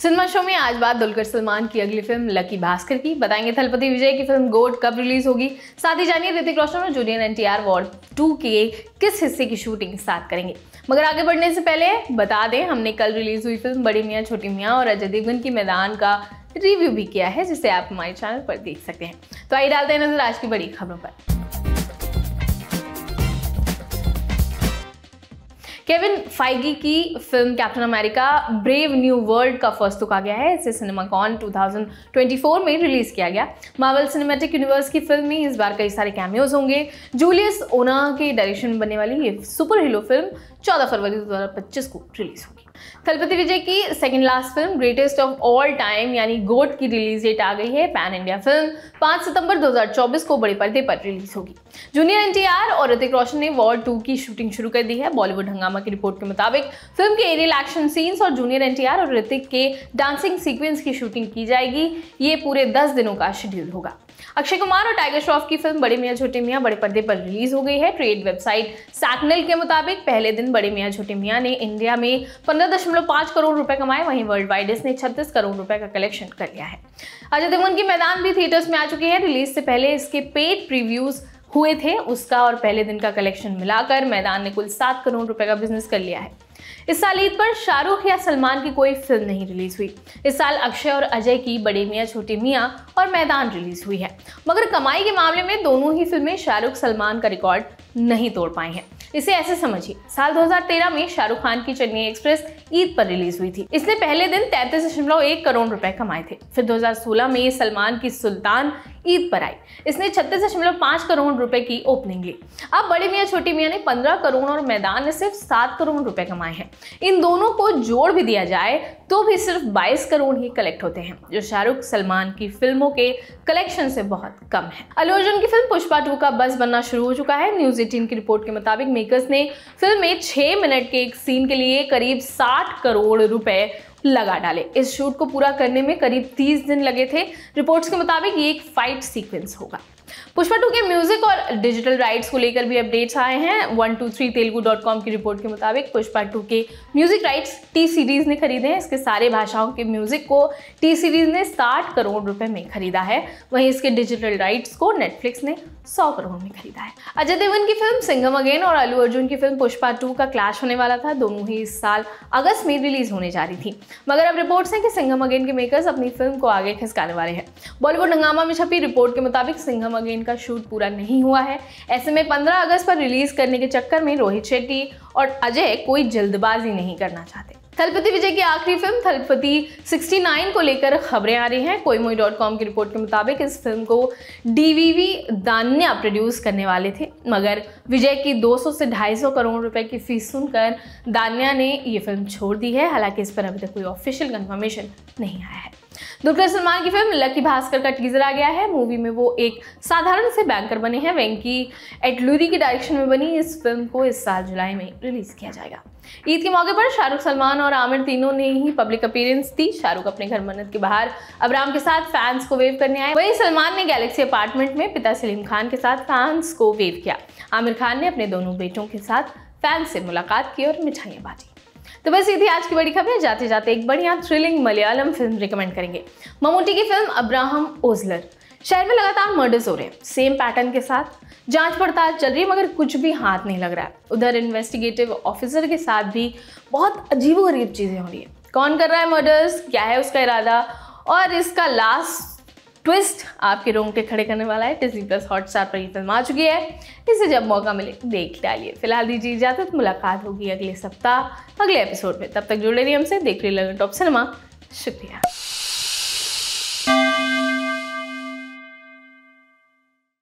Cinema show में आज बात दुलकर सलमान की अगली फ़िल्म लकी भास्कर की। बताएँगे थलपति विजय की फ़िल्म गोड कब रिलीज़ होगी। साथ ही जानिए ऋतिक रोशन और junior N T R War two के किस हिस्से की शूटिंग स्टार्ट करेंगे। मगर आगे बढ़ने से पहले बता दें, हमने कल रिलीज़ हुई फ़िल्म बड़ी मियाँ, छोटी मियाँ और अजय देवगन की मैदान का रिव्यू भी किया है, जिसे आप हमारे चैनल पर देख सकते हैं। तो आइए डालते हैं नज़र आज की बड़ी खबरों पर। केविन फाइगी की film Captain America Brave New World का फ़र्स्ट लुक आ गया है। इसे सिनेमा कॉन 2024 में रिलीज़ किया गया। मार्वल सिनेमैटिक यूनिवर्स की फ़िल्म में इस बार कई सारे कैमियोज होंगे। जूलियस ओना के डायरेक्शन बनने वाली ये सुपर हीरो फ़िल्म 14 फरवरी 2025 को रिलीज़ होगी। थलपति विजय की second last film greatest of all time यानी गोट की रिलीज़ डेट आ गई है। पैन इंडिया फ़िल्म 5 सितंबर 2024 को बड़े पर्दे पर रिलीज़ होगी। जूनियर एनटीआर और ऋतिक रोशन ने वॉर टू की शूटिंग शुरू कर दी है। बॉलीवुड हंगामा की रिपोर्ट के मुताबिक फ़िल्म के एरियल एक्शन सीन्स और जूनियर एनटीआर और ऋतिक के डांसिंग सीक्वेंस की शूटिंग की जाएगी। ये पूरे दस दिनों का शेड्यूल होगा। अक्षय कुमार और टाइगर श्रॉफ की फ़िल्म बड़े मियाँ छोटे मियाँ बड़े पर्दे पर रिलीज़ हो गई है। ट्रेड वेबसाइट सैकनल के मुताबिक पहले दिन बड़े मियाँ छोटे मियाँ ने इंडिया में पंद्रह दशमलव पाँच करोड़ रुपए कमाए। वहीं वर्ल्ड वाइड इसने छत्तीस करोड़ रुपए का कलेक्शन कर लिया है। अजय देवगन की मैदान भी थिएटर्स में आ चुकी है। रिलीज़ से पहले इसके पेड प्रीव्यूज हुए थे, उसका और पहले दिन का कलेक्शन मिलाकर मैदान ने कुल सात करोड़ रुपए का बिज़नेस कर लिया है। इस साल ईद पर शाहरुख या सलमान की कोई फ़िल्म नहीं रिलीज़ हुई। इस साल अक्षय और अजय की बड़े मियाँ, छोटे मियाँ और मैदान रिलीज़ हुई है। मगर कमाई के मामले में दोनों ही फ़िल्में शाहरुख, सलमान का रिकॉर्ड नहीं तोड़ पाई हैं। इसे ऐसे समझिए, साल 2013 में शाहरुख खान की चेन्नई एक्सप्रेस ईद पर रिलीज़ हुई थी। इसने पहले दिन तैतीस दशमलव एक करोड़ रुपए कमाए थे। फिर 2016 में सलमान की सुल्तान ईद पर आई। इसने छत्तीस दशमलव पाँच करोड़ रुपए की ओपनिंग ली। अब बड़े मियाँ, छोटी मियाँ ने पंद्रह करोड़ और मैदान ने सिर्फ़ सात करोड़ रुपए कमाए हैं। इन दोनों को जोड़ भी दिया जाए तो भी सिर्फ़ बाईस करोड़ ही कलेक्ट होते हैं, जो शाहरुख सलमान की फ़िल्मों के कलेक्शन से बहुत कम है। अल्लू अर्जुन की फ़िल्म पुष्पा टू का बस बनना शुरू हो चुका है। न्यूज़ एटीन की रिपोर्ट के मुताबिक मेकर्स ने फ़िल्म में छह मिनट के एक सीन के लिए करीब साठ करोड़ रुपए लगा डाले। इस शूट को पूरा करने में करीब 30 दिन लगे थे। रिपोर्ट्स के मुताबिक ये एक फाइट सीक्वेंस होगा। पुष्पा टू के म्यूज़िक और डिजिटल राइट्स को लेकर भी अपडेट्स आए हैं। One two three Telugu dot com की रिपोर्ट के मुताबिक पुष्पा टू के म्यूज़िक राइट्स टी सीरीज़ ने खरीदे हैं। इसके सारे भाषाओं के म्यूज़िक को टी सीरीज़ ने साठ करोड़ रुपए में खरीदा है। वहीं इसके डिजिटल राइट्स को नेटफ्लिक्स ने सौ करोड़ में खरीदा है। अजय देवगन की फ़िल्म सिंघम अगेन और अल्लू अर्जुन की फ़िल्म पुष्पा टू का क्लैश होने वाला था। दोनों ही इस साल अगस्त में रिलीज़ होने जा रही थी। मगर अब रिपोर्ट्स हैं कि सिंघम अगेन के मेकर्स अपनी फ़िल्म को आगे खिसकाने वाले हैं। बॉलीवुड हंगामा में छपी रिपोर्ट के मुताबिक सिंघम अगेन का शूट पूरा नहीं हुआ है। ऐसे में 15 अगस्त पर रिलीज़ करने के चक्कर में रोहित शेट्टी और अजय कोई जल्दबाजी नहीं करना चाहते। थलपति विजय की आखिरी फ़िल्म थलपति 69 को लेकर खबरें आ रही हैं। कोई मोई डॉट कॉम की रिपोर्ट के मुताबिक इस फ़िल्म को डीवीवी दान्या प्रोड्यूस करने वाले थे। मगर विजय की 200 से 250 करोड़ रुपए की फ़ीस सुनकर दान्या ने ये फ़िल्म छोड़ दी है। हालाँकि इस पर अभी तक कोई ऑफिशियल कन्फर्मेशन नहीं आया है। दुलकर सलमान की फ़िल्म लकी भास्कर का टीजर आ गया है। मूवी में वो एक साधारण से बैंकर बने हैं। वेंकी एटलूरी की डायरेक्शन में बनी इस फ़िल्म को इस साल जुलाई में रिलीज़ किया जाएगा। ईद के मौके पर शाहरुख सलमान और आमिर तीनों ने ही पब्लिक अपीयरेंस दी। शाहरुख अपने घर मन्नत के बाहर अबराम के साथ फैंस को वेव करने आए। वहीं सलमान ने गैलेक्सी अपार्टमेंट में पिता सलीम खान के साथ फैंस को वेव किया। आमिर खान ने अपने दोनों बेटों के साथ फैंस से मुलाकात की और मिठाइयाँ बांटी। तो बस ये थी आज की बड़ी खबर। जाते जाते एक बढ़िया थ्रिलिंग मलयालम फ़िल्म रिकमेंड करेंगे। ममूटी की फ़िल्म अब्राहम ओजलर। शहर में लगातार मर्डर्स हो रहे हैं। सेम पैटर्न के साथ जाँच पड़ताल चल रही है, मगर कुछ भी हाथ नहीं लग रहा है। उधर इन्वेस्टिगेटिव ऑफिसर के साथ भी बहुत अजीब गरीब चीज़ें हो रही है। कौन कर रहा है मर्डर्स क्या है उसका इरादा? और इसका लास्ट ट्विस्ट आपके रोंगटे खड़े करने वाला है। डिजनी प्लस हॉटस्टार पर ये फ़िल्म आ चुकी है। इसे जब मौका मिले, देख डालिए। फ़िलहाल दीजिए इजाज़त। मुलाकात होगी अगले सप्ताह, अगले एपिसोड में। तब तक जुड़े रहिए हमसे। देख रही लगे टॉप सिनेमा शुक्रिया।